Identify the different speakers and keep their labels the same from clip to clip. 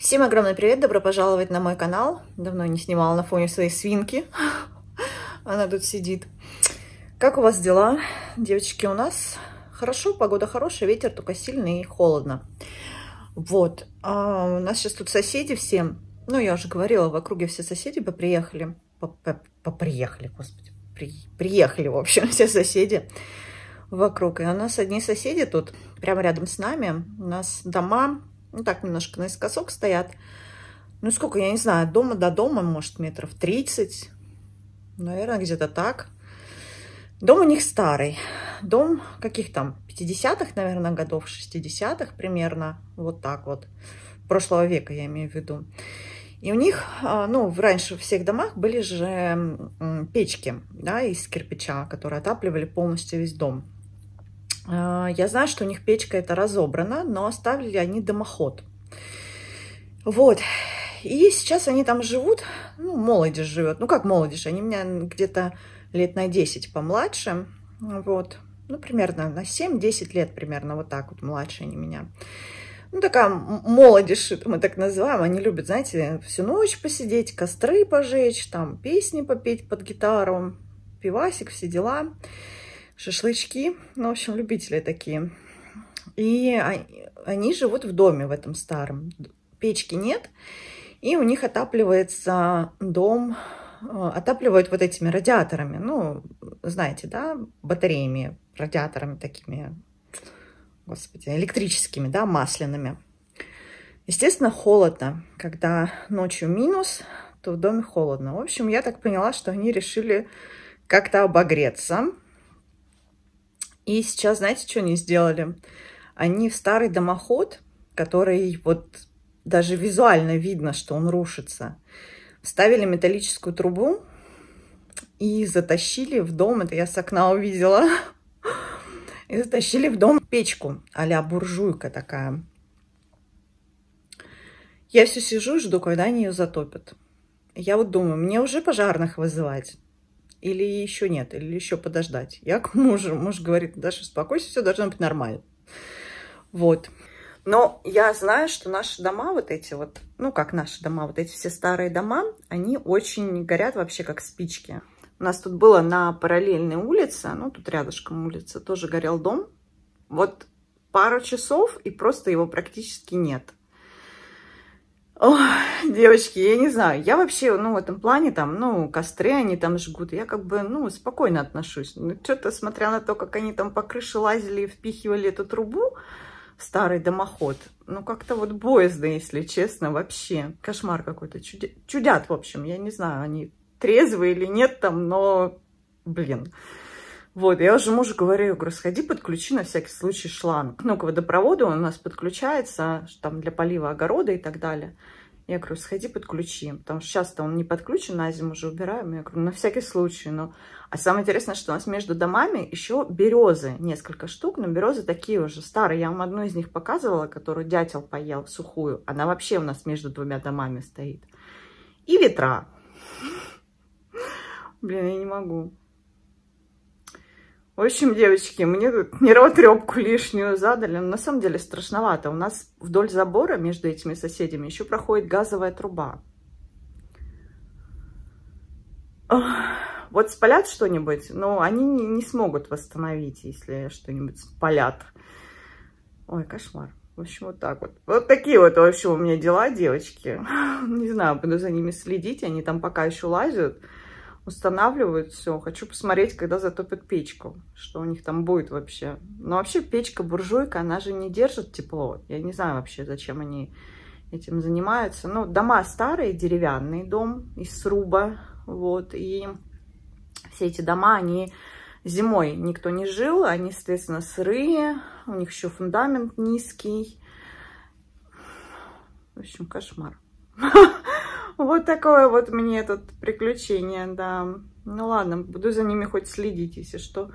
Speaker 1: Всем огромный привет, добро пожаловать на мой канал. Давно не снимала на фоне своей свинки. Она тут сидит. Как у вас дела? Девочки, у нас хорошо, погода хорошая, ветер только сильный и холодно. Вот, а у нас сейчас тут соседи все, ну, я уже говорила, в округе все соседи поприехали. Поприехали, господи, при, приехали, в общем, все соседи вокруг. И у нас одни соседи тут, прямо рядом с нами. У нас дома ну так немножко наискосок стоят. Ну сколько, я не знаю, от дома до дома, может, метров 30. Наверное, где-то так. Дом у них старый. Дом каких там, 50-х, наверное, годов, 60-х примерно. Вот так вот. Прошлого века, я имею в виду. И у них, а, ну, раньше в всех домах были же печки, да, из кирпича, которые отапливали полностью весь дом. А, я знаю, что у них печка это разобрана, но оставили они дымоход. Вот. И сейчас они там живут, ну, молодежь живет. Ну, как молодежь? Они меня где-то лет на 10 помладше. Вот. Ну, примерно на 7-10 лет примерно вот так вот младше они меня. Ну, такая молодежь, мы так называем. Они любят, знаете, всю ночь посидеть, костры пожечь, там песни попеть под гитару, пивасик, все дела шашлычки. Ну, в общем, любители такие. И они живут в доме в этом старом. Печки нет. И у них отапливается дом, э, отапливают вот этими радиаторами. Ну, знаете, да, батареями, радиаторами такими, господи, электрическими, да, масляными. Естественно, холодно. Когда ночью минус, то в доме холодно. В общем, я так поняла, что они решили как-то обогреться. И сейчас, знаете, что они сделали? Они в старый домоход, который вот даже визуально видно, что он рушится, вставили металлическую трубу и затащили в дом, это я с окна увидела, и затащили в дом печку а буржуйка такая. Я все сижу и жду, когда они ее затопят. Я вот думаю, мне уже пожарных вызывать или еще нет, или еще подождать. Я к мужу, муж говорит, Даша, успокойся, все должно быть нормально. Вот. Но я знаю, что наши дома вот эти вот, ну как наши дома, вот эти все старые дома, они очень горят вообще как спички. У нас тут было на параллельной улице, ну тут рядышком улица, тоже горел дом. Вот пару часов и просто его практически нет. Ох, девочки, я не знаю, я вообще, ну, в этом плане, там, ну, костры они там жгут, я как бы, ну, спокойно отношусь. Ну, что-то, смотря на то, как они там по крыше лазили и впихивали эту трубу, старый дымоход, ну, как-то вот боязно, если честно, вообще. Кошмар какой-то, чудят, в общем, я не знаю, они трезвые или нет там, но, блин. Вот, я уже мужу говорю, говорю, сходи подключи на всякий случай шланг. Ну, к водопроводу он у нас подключается, там для полива огорода и так далее. Я говорю, сходи подключи, потому что сейчас-то он не подключен, на зиму уже убираем. Я говорю, на всякий случай. Ну, а самое интересное, что у нас между домами еще березы, несколько штук, но березы такие уже старые. Я вам одну из них показывала, которую дятел поел сухую. Она вообще у нас между двумя домами стоит. И ветра. Блин, я не могу. В общем, девочки, мне тут нервотрепку лишнюю задали. Но на самом деле страшновато. У нас вдоль забора между этими соседями еще проходит газовая труба. Вот спалят что-нибудь, но они не, не смогут восстановить, если что-нибудь спалят. Ой, кошмар. В общем, вот так вот. Вот такие вот вообще у меня дела, девочки. Не знаю, буду за ними следить. Они там пока еще лазят устанавливают все. Хочу посмотреть, когда затопят печку, что у них там будет вообще. Но вообще печка-буржуйка, она же не держит тепло. Я не знаю вообще, зачем они этим занимаются. Ну, дома старые, деревянный дом из сруба, вот, и все эти дома, они зимой никто не жил, они, соответственно, сырые, у них еще фундамент низкий. В общем, кошмар. Вот такое вот мне тут приключение, да. Ну ладно, буду за ними хоть следить, если что,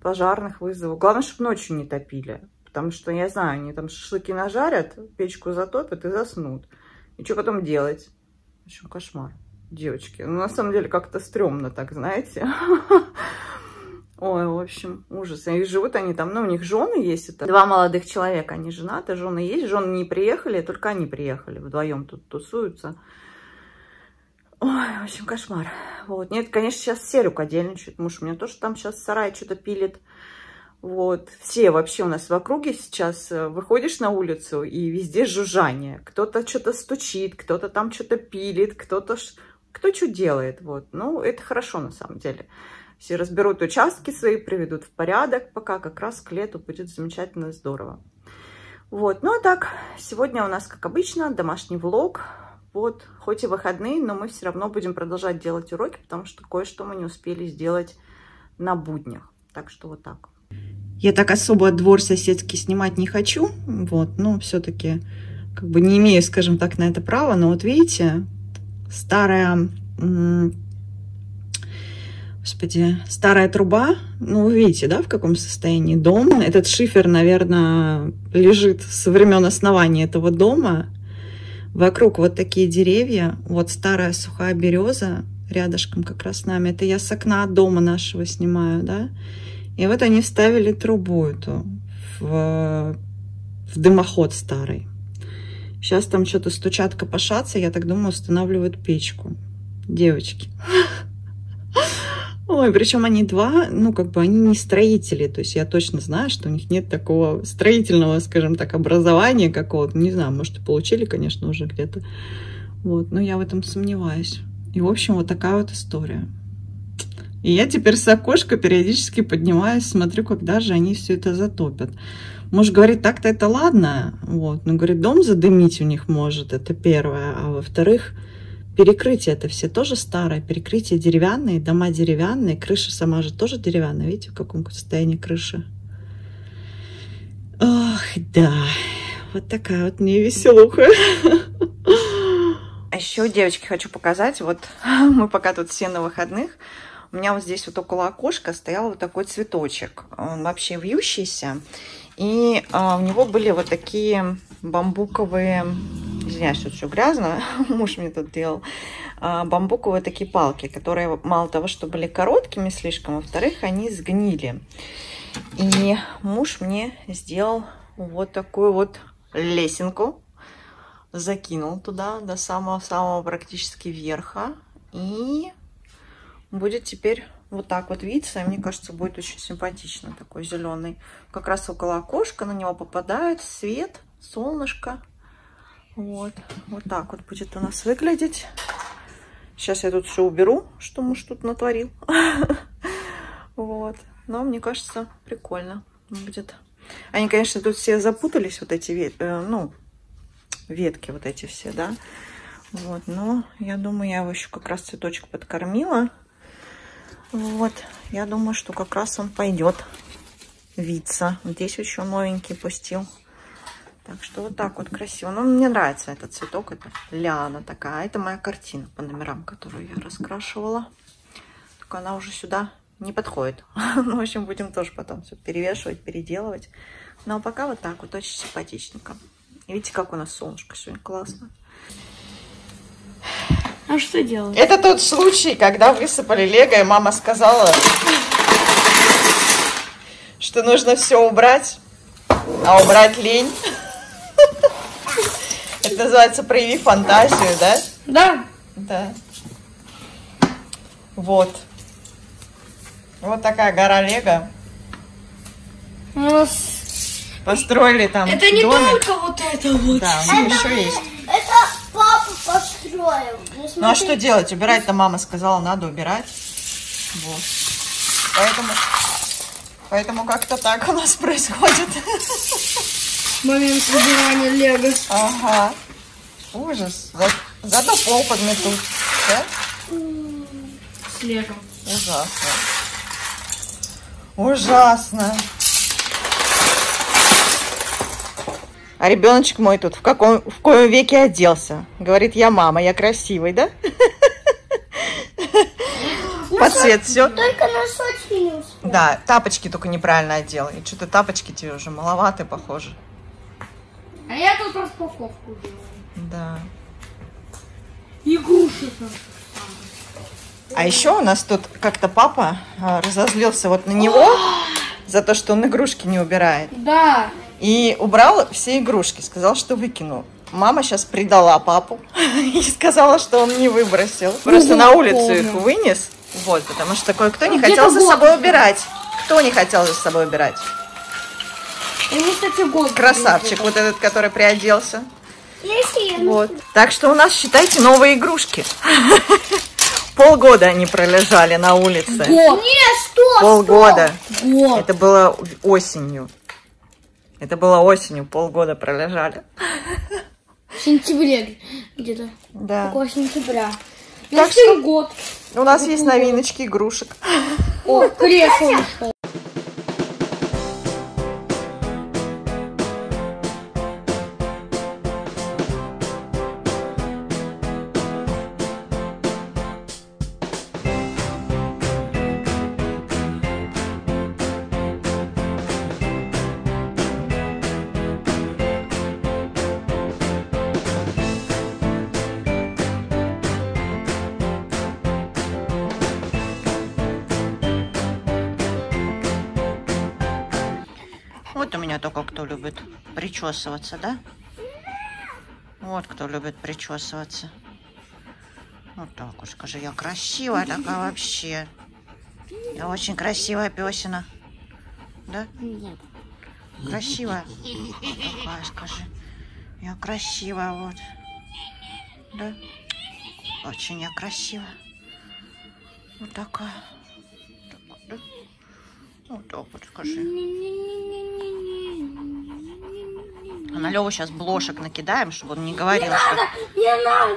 Speaker 1: пожарных вызову. Главное, чтобы ночью не топили. Потому что, я знаю, они там шашлыки нажарят, печку затопят и заснут. И что потом делать? В общем, кошмар. Девочки, ну на самом деле как-то стрёмно так, знаете. Ой, в общем, ужас. И живут они там, ну, у них жены есть. Это два молодых человека, они женаты, жены есть. Жены не приехали, только они приехали. Вдвоем тут тусуются. Ой, в общем, кошмар. Вот. Нет, конечно, сейчас все рукодельничают. Муж у меня тоже там сейчас сарай что-то пилит. Вот. Все вообще у нас в округе сейчас э, выходишь на улицу и везде жужжание. Кто-то что-то стучит, кто-то там что-то пилит, кто-то... Кто что делает. Вот. Ну, это хорошо на самом деле. Все разберут участки свои, приведут в порядок, пока как раз к лету будет замечательно и здорово. Вот, ну а так, сегодня у нас, как обычно, домашний влог. Вот, хоть и выходные, но мы все равно будем продолжать делать уроки, потому что кое-что мы не успели сделать на буднях. Так что вот так. Я так особо двор соседский снимать не хочу, вот, но все-таки как бы не имею, скажем так, на это права. Но вот видите, старая Господи, старая труба. Ну, вы видите, да, в каком состоянии дом. Этот шифер, наверное, лежит со времен основания этого дома. Вокруг вот такие деревья. Вот старая сухая береза рядышком как раз с нами. Это я с окна дома нашего снимаю, да. И вот они вставили трубу эту в, в дымоход старый. Сейчас там что-то стучат, копошатся. Я так думаю, устанавливают печку. Девочки. Ой, причем они два, ну, как бы они не строители, то есть я точно знаю, что у них нет такого строительного, скажем так, образования какого-то, не знаю, может, и получили, конечно, уже где-то, вот, но я в этом сомневаюсь. И, в общем, вот такая вот история. И я теперь с окошка периодически поднимаюсь, смотрю, когда же они все это затопят. Муж говорит, так-то это ладно, вот, но, говорит, дом задымить у них может, это первое, а во-вторых, Перекрытие это все тоже старое, перекрытие деревянные, дома деревянные, крыша сама же тоже деревянная. Видите, в каком состоянии крыши? Ох, да, вот такая вот мне веселуха. А еще, девочки, хочу показать, вот мы пока тут все на выходных, у меня вот здесь вот около окошка стоял вот такой цветочек, он вообще вьющийся, и а, у него были вот такие бамбуковые извиняюсь, что все грязно, муж мне тут делал, а, бамбуковые такие палки, которые мало того, что были короткими слишком, во-вторых, они сгнили. И муж мне сделал вот такую вот лесенку, закинул туда до самого-самого практически верха, и будет теперь вот так вот видится, и мне кажется, будет очень симпатично, такой зеленый. Как раз около окошка на него попадает свет, солнышко. Вот, вот так вот будет у нас выглядеть. Сейчас я тут все уберу, что муж тут натворил. Вот, но мне кажется, прикольно будет. Они, конечно, тут все запутались, вот эти, э, ну, ветки вот эти все, да. Вот, но я думаю, я его еще как раз цветочек подкормила. Вот, я думаю, что как раз он пойдет виться. Здесь еще новенький пустил. Так что вот так вот красиво. Ну, мне нравится этот цветок. Это ляна такая. Это моя картина по номерам, которую я раскрашивала. Только она уже сюда не подходит. ну, в общем, будем тоже потом все перевешивать, переделывать. Но пока вот так вот, очень симпатичненько. И видите, как у нас солнышко сегодня классно.
Speaker 2: А что делать?
Speaker 1: Это тот случай, когда высыпали лего, и мама сказала, что нужно все убрать, а убрать лень. Это называется прояви фантазию, да?
Speaker 2: Да.
Speaker 1: Да. Вот. Вот такая гора Лего. Построили там
Speaker 2: Это не домик. только вот это вот.
Speaker 1: Да, у них еще есть.
Speaker 3: Это папа построил.
Speaker 1: Ну, ну а что делать? Убирать-то мама сказала, надо убирать. Вот. Поэтому, поэтому как-то так у нас происходит.
Speaker 2: Момент выбирания лего.
Speaker 1: Ага. Ужас. За, зато пол подметут. Да?
Speaker 2: С легом.
Speaker 1: Ужасно. Ужасно. А ребеночек мой тут в каком в коем веке оделся? Говорит, я мама, я красивый, да? Под цвет все.
Speaker 3: Только носочки не успел.
Speaker 1: Да, тапочки только неправильно одел. И что-то тапочки тебе уже маловаты, похоже.
Speaker 2: А я тут распаковку делаю.
Speaker 1: Да.
Speaker 2: Игрушек.
Speaker 1: А еще у нас тут как-то папа а, разозлился вот на него за то, что он игрушки не убирает.
Speaker 2: Да.
Speaker 1: И убрал все игрушки, сказал, что выкинул. Мама сейчас предала папу и сказала, что он не выбросил. Просто на улицу их вынес. Вот, потому что кое-кто не
Speaker 2: А
Speaker 1: хотел за собой убирать. Кто не хотел за собой убирать?
Speaker 2: Ему, кстати, год.
Speaker 1: Красавчик, вот этот, который приоделся. Вот. Так что у нас, считайте, новые игрушки. Полгода они пролежали на улице.
Speaker 2: Год.
Speaker 3: Не, что?
Speaker 1: Полгода.
Speaker 2: Год.
Speaker 1: Это было осенью. Это было осенью, полгода пролежали.
Speaker 2: В сентябре где-то.
Speaker 1: Да.
Speaker 2: Около сентября.
Speaker 1: Так
Speaker 2: Так
Speaker 1: что-
Speaker 2: год.
Speaker 1: У нас есть новиночки игрушек.
Speaker 2: О, кресло
Speaker 1: меня только кто любит причесываться, да? Вот кто любит причесываться. Вот так вот скажи, я красивая такая вообще. Я очень красивая песина. Да? Красивая. Такая, скажи. Я красивая, вот. Да? Очень я красивая. Вот такая. Вот так вот скажи. А на Леву сейчас блошек накидаем, чтобы он не говорил, что...
Speaker 3: Не надо.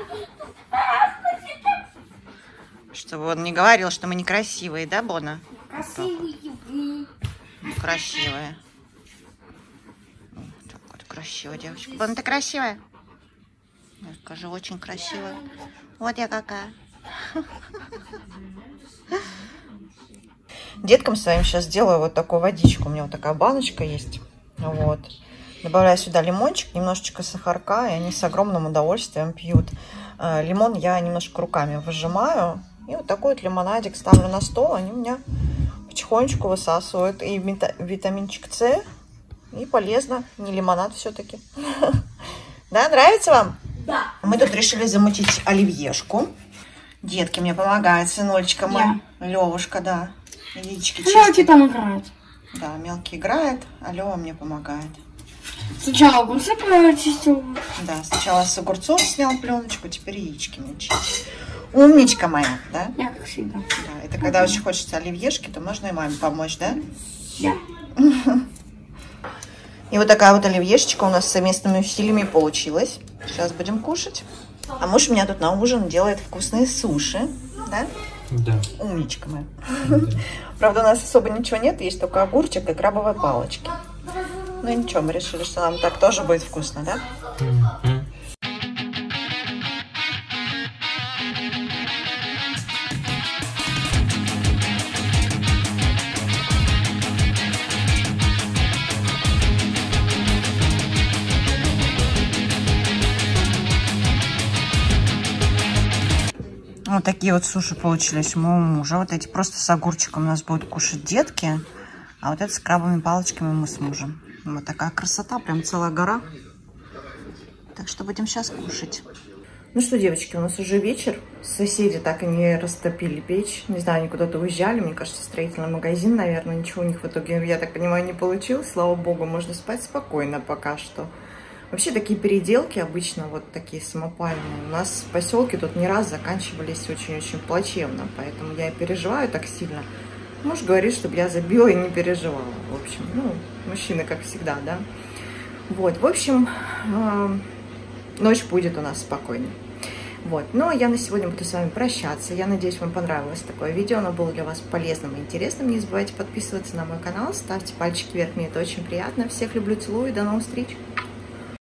Speaker 1: Чтобы он не говорил, что мы некрасивые, да, Бона?
Speaker 3: Красивый.
Speaker 1: Красивая. Вот Так вот, красивая девочка. Бона, ты красивая? Я скажу, очень красивая. Вот я какая. Деткам своим сейчас сделаю вот такую водичку. У меня вот такая баночка есть. Вот. Добавляю сюда лимончик, немножечко сахарка, и они с огромным удовольствием пьют. Э, Лимон я немножко руками выжимаю. И вот такой вот лимонадик ставлю на стол. Они у меня потихонечку высасывают и вита- витаминчик С. И полезно. Не лимонад все-таки. Да, нравится вам?
Speaker 3: Да.
Speaker 1: Мы тут решили замутить оливьешку. Детки мне помогают, сыночка мой. Левушка, да. Яички
Speaker 2: Мелкий
Speaker 1: чистит.
Speaker 2: там играет.
Speaker 1: Да, мелкий играет, а Лева мне помогает.
Speaker 2: Сначала огурцы прочистил.
Speaker 1: Да, сначала с огурцов снял пленочку, теперь яички чистит. Умничка моя, да?
Speaker 2: Я как всегда.
Speaker 1: Да, это когда очень хочется оливьешки, то можно и маме помочь, да?
Speaker 2: Да.
Speaker 1: И вот такая вот оливьешечка у нас совместными усилиями получилась. Сейчас будем кушать. А муж у меня тут на ужин делает вкусные суши, да?
Speaker 4: Да.
Speaker 1: Умничка моя. Правда, у нас особо ничего нет, есть только огурчик и крабовые палочки. Ну ничего, мы решили, что нам так тоже будет вкусно, да? Вот такие вот суши получились у моего мужа. Вот эти просто с огурчиком у нас будут кушать детки. А вот это с крабовыми палочками мы с мужем. Вот такая красота, прям целая гора. Так что будем сейчас кушать. Ну что, девочки, у нас уже вечер. Соседи так и не растопили печь. Не знаю, они куда-то уезжали. Мне кажется, строительный магазин, наверное. Ничего у них в итоге, я так понимаю, не получилось. Слава богу, можно спать спокойно пока что. Вообще такие переделки обычно вот такие самопальные. У нас в поселке тут не раз заканчивались очень-очень плачевно, поэтому я и переживаю так сильно. Муж говорит, чтобы я забила и не переживала. В общем, ну, мужчины как всегда, да. Вот, в общем, э, ночь будет у нас спокойной. Вот, но я на сегодня буду с вами прощаться. Я надеюсь, вам понравилось такое видео. Оно было для вас полезным и интересным. Не забывайте подписываться на мой канал, ставьте пальчики вверх, мне это очень приятно. Всех люблю, целую и до новых встреч!